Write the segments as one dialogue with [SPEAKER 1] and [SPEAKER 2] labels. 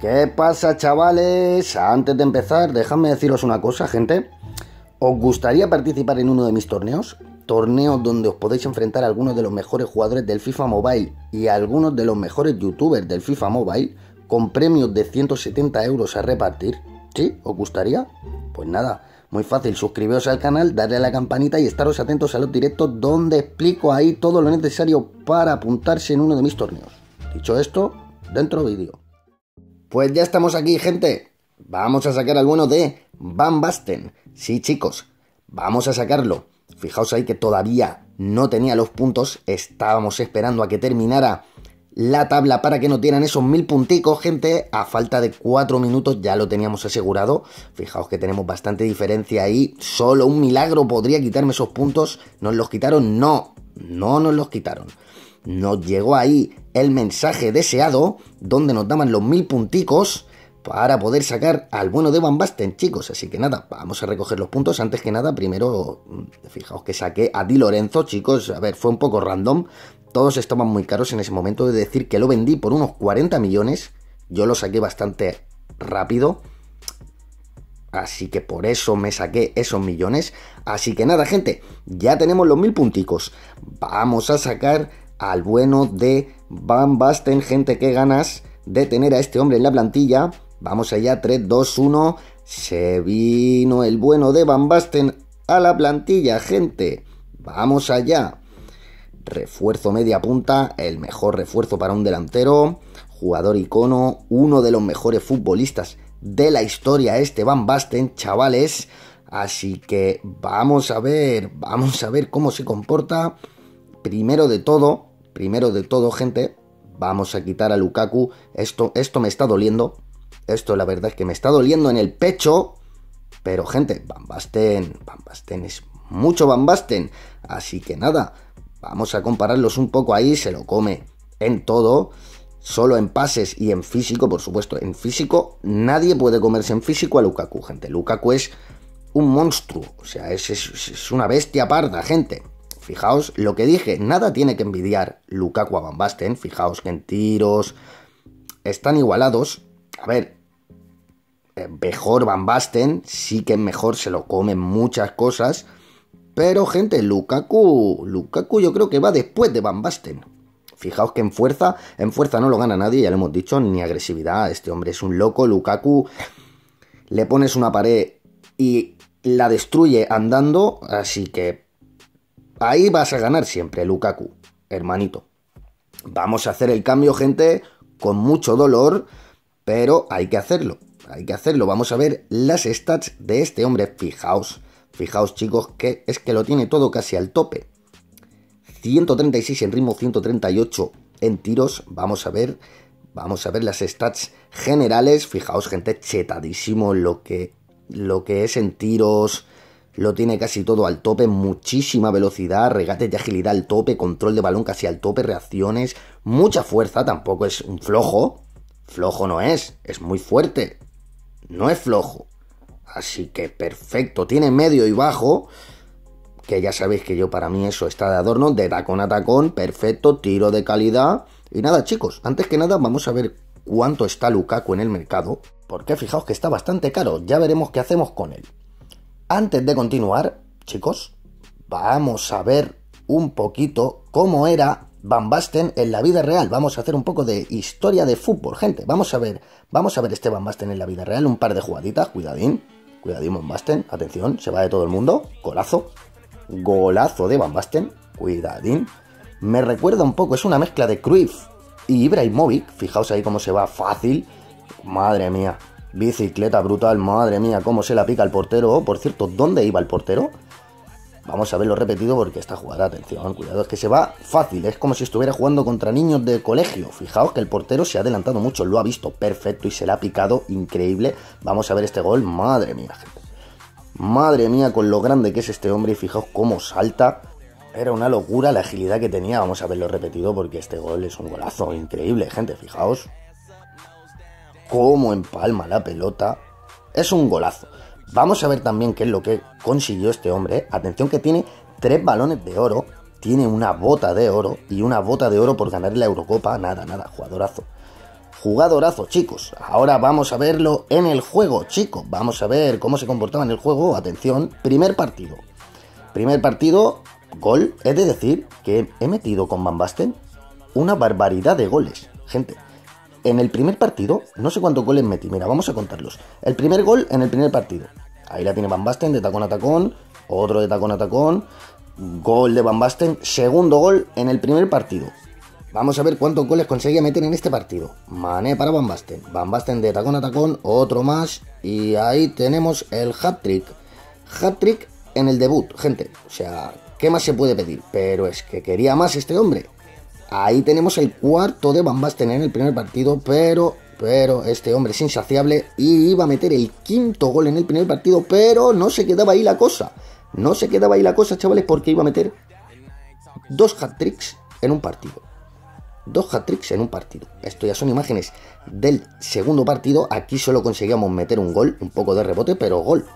[SPEAKER 1] ¿Qué pasa, chavales? Antes de empezar, dejadme deciros una cosa, gente. ¿Os gustaría participar en uno de mis torneos? Torneos donde os podéis enfrentar a algunos de los mejores jugadores del FIFA Mobile y a algunos de los mejores youtubers del FIFA Mobile con premios de 170 euros a repartir. ¿Sí? ¿Os gustaría? Pues nada, muy fácil, suscribiros al canal, darle a la campanita y estaros atentos a los directos donde explico ahí todo lo necesario para apuntarse en uno de mis torneos. Dicho esto, dentro vídeo. Pues ya estamos aquí, gente. Vamos a sacar al bueno de Van Basten. Sí, chicos, vamos a sacarlo. Fijaos ahí que todavía no tenía los puntos. Estábamos esperando a que terminara la tabla para que nos dieran esos mil punticos, gente. A falta de cuatro minutos ya lo teníamos asegurado. Fijaos que tenemos bastante diferencia ahí. Solo un milagro podría quitarme esos puntos. ¿Nos los quitaron? No, no nos los quitaron nos llegó ahí el mensaje deseado, donde nos daban los mil punticos para poder sacar al bueno de Van Basten, chicos. Así que nada, vamos a recoger los puntos. Antes que nada, primero, mm, fijaos que saqué a Di Lorenzo, chicos. A ver, fue un poco random. Todos estaban muy caros en ese momento de decir que lo vendí por unos 40 millones. Yo lo saqué bastante rápido. Así que por eso me saqué esos millones. Así que nada, gente, ya tenemos los mil punticos. Vamos a sacar al bueno de Van Basten. Gente, qué ganas de tener a este hombre en la plantilla. Vamos allá, 3, 2, 1. Se vino el bueno de Van Basten a la plantilla, gente. Vamos allá. Refuerzo media punta, el mejor refuerzo para un delantero. Jugador icono, uno de los mejores futbolistas de la historia, este Van Basten, chavales. Así que vamos a ver, vamos a ver cómo se comporta. Primero de todo, Primero de todo, gente, vamos a quitar a Lukaku. Esto, esto me está doliendo. Esto la verdad es que me está doliendo en el pecho. Pero gente, Van Basten, es mucho Van. Así que nada, vamos a compararlos un poco ahí. Se lo come en todo. Solo en pases y en físico, por supuesto. En físico, nadie puede comerse en físico a Lukaku, gente. Lukaku es un monstruo. O sea, es, es una bestia parda, gente. Fijaos lo que dije, nada tiene que envidiar Lukaku a Van Basten. Fijaos que en tiros están igualados. A ver, eh, mejor Van Basten, sí que mejor, se lo comen muchas cosas. Pero gente, Lukaku, Lukaku yo creo que va después de Van Basten. Fijaos que en fuerza, en fuerza no lo gana nadie, ya lo hemos dicho, ni agresividad. Este hombre es un loco, Lukaku. Le pones una pared y la destruye andando, así que Ahí vas a ganar siempre, Lukaku, hermanito. Vamos a hacer el cambio, gente, con mucho dolor, pero hay que hacerlo. Hay que hacerlo. Vamos a ver las stats de este hombre. Fijaos, fijaos, chicos, que es que lo tiene todo casi al tope. 136 en ritmo, 138 en tiros. Vamos a ver, vamos a ver las stats generales. Fijaos, gente, chetadísimo lo que, lo que es en tiros, lo tiene casi todo al tope, muchísima velocidad, regates de agilidad al tope, control de balón casi al tope, reacciones, mucha fuerza, tampoco es un flojo. Flojo no es, es muy fuerte. No es flojo. Así que perfecto, tiene medio y bajo, que ya sabéis que yo para mí eso está de adorno, de tacón a tacón, perfecto, tiro de calidad. Y nada chicos, antes que nada vamos a ver cuánto está Lukaku en el mercado, porque fijaos que está bastante caro, ya veremos qué hacemos con él. Antes de continuar, chicos, vamos a ver un poquito cómo era Van Basten en la vida real. Vamos a hacer un poco de historia de fútbol, gente. Vamos a ver, vamos a ver este Van Basten en la vida real, un par de jugaditas, cuidadín. Cuidadín Van Basten, atención, se va de todo el mundo. Golazo. Golazo de Van Basten, cuidadín. Me recuerda un poco, es una mezcla de Cruyff y Ibrahimovic. Fijaos ahí cómo se va fácil. Madre mía, Bicicleta brutal, madre mía, cómo se la pica el portero. Oh, por cierto, ¿dónde iba el portero? Vamos a verlo repetido porque esta jugada, atención, cuidado, es que se va fácil, es como si estuviera jugando contra niños de colegio. Fijaos que el portero se ha adelantado mucho, lo ha visto perfecto y se la ha picado increíble. Vamos a ver este gol, madre mía, gente. Madre mía, con lo grande que es este hombre y fijaos cómo salta. Era una locura la agilidad que tenía, vamos a verlo repetido porque este gol es un golazo increíble, gente, fijaos cómo empalma la pelota. Es un golazo. Vamos a ver también qué es lo que consiguió este hombre. Atención que tiene tres balones de oro, tiene una bota de oro y una bota de oro por ganar la Eurocopa. Nada, nada, jugadorazo. Jugadorazo, chicos. Ahora vamos a verlo en el juego, chicos. Vamos a ver cómo se comportaba en el juego. Atención, primer partido. Primer partido, gol. Es de decir que he metido con Van una barbaridad de goles. Gente, en el primer partido, no sé cuántos goles metí. Mira, vamos a contarlos. El primer gol en el primer partido. Ahí la tiene Van Basten de tacón a tacón. Otro de tacón a tacón. Gol de Van Basten. Segundo gol en el primer partido. Vamos a ver cuántos goles conseguía meter en este partido. Mané para Van Basten. Van Basten de tacón a tacón, otro más. Y ahí tenemos el hat-trick. Hat-trick en el debut, gente. O sea, ¿qué más se puede pedir? Pero es que quería más este hombre. Ahí tenemos el cuarto de Van Basten en el primer partido, pero pero este hombre es insaciable y iba a meter el quinto gol en el primer partido, pero no se quedaba ahí la cosa. No se quedaba ahí la cosa, chavales, porque iba a meter dos hat-tricks en un partido dos hat-tricks en un partido. Esto ya son imágenes del segundo partido. Aquí solo conseguíamos meter un gol, un poco de rebote, pero gol.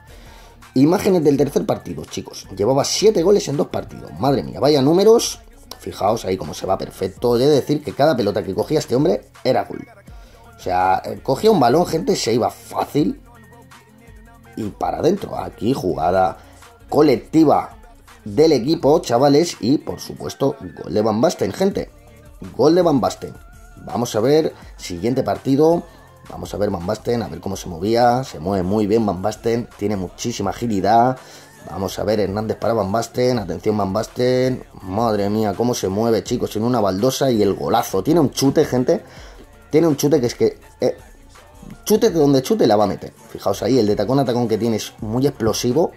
[SPEAKER 1] Imágenes del tercer partido, chicos. Llevaba 7 goles en dos partidos. Madre mía, vaya números. Fijaos ahí cómo se va perfecto. He de decir que cada pelota que cogía este hombre era gol. O sea, eh, cogía un balón, gente, se iba fácil. Y para adentro. Aquí jugada colectiva del equipo, chavales. Y por supuesto, gol de Van Basten, gente. Gol de Van Basten. Vamos a ver, siguiente partido. Vamos a ver Van a ver cómo se movía. Se mueve muy bien Van tiene muchísima agilidad. Vamos a ver Hernández para Van. Atención Van. Madre mía, cómo se mueve, chicos, en una baldosa y el golazo. Tiene un chute, gente. Tiene un chute que es que... Eh, chute de donde chute la va a meter. Fijaos ahí, el de tacón a tacón que tiene es muy explosivo.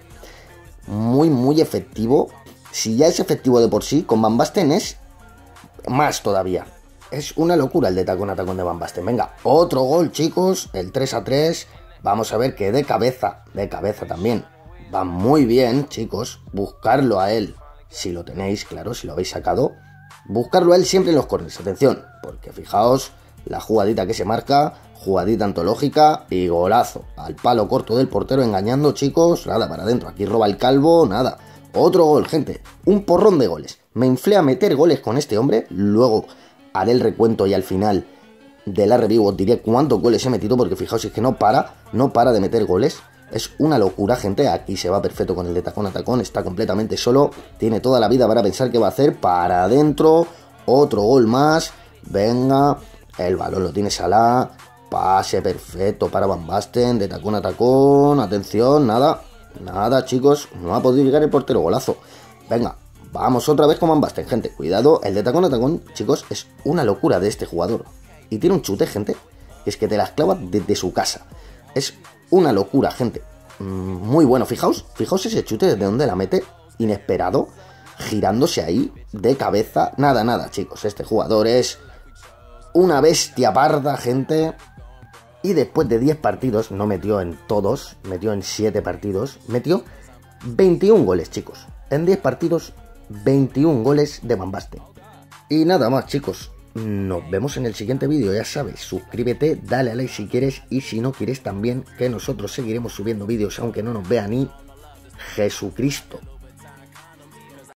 [SPEAKER 1] Muy, muy efectivo. Si ya es efectivo de por sí, con Van es más todavía. Es una locura el de tacón a tacón de Van Basten. Venga, otro gol, chicos. El 3 a 3. Vamos a ver que de cabeza, de cabeza también. Va muy bien, chicos. Buscarlo a él. Si lo tenéis, claro, si lo habéis sacado. Buscarlo a él siempre en los corners. Atención, porque fijaos la jugadita que se marca. Jugadita antológica y golazo. Al palo corto del portero engañando, chicos. Nada, para adentro. Aquí roba el calvo, nada. Otro gol, gente. Un porrón de goles. Me inflé a meter goles con este hombre. Luego haré el recuento y al final de la review os diré cuántos goles he metido. Porque fijaos, es que no para, no para de meter goles. Es una locura, gente. Aquí se va perfecto con el de tacón a tacón. Está completamente solo. Tiene toda la vida para pensar qué va a hacer. Para adentro. Otro gol más. Venga. El balón lo tiene Salah. Pase perfecto para Van Basten. De tacón a tacón. Atención, nada. Nada, chicos. No ha podido llegar el portero. Golazo. Venga, Vamos otra vez con Van Basten, gente. Cuidado, el de tacón a tacón, chicos, es una locura de este jugador. Y tiene un chute, gente, es que te las clava desde su casa. Es una locura, gente. Mm, muy bueno, fijaos, fijaos ese chute desde donde la mete, inesperado, girándose ahí, de cabeza. Nada, nada, chicos, este jugador es una bestia parda, gente. Y después de 10 partidos, no metió en todos, metió en 7 partidos, metió 21 goles, chicos. En 10 partidos 21 goles de Van Y nada más chicos, nos vemos en el siguiente vídeo, ya sabes, suscríbete, dale a like si quieres. Y si no quieres también que nosotros seguiremos subiendo vídeos aunque no nos vea ni Jesucristo.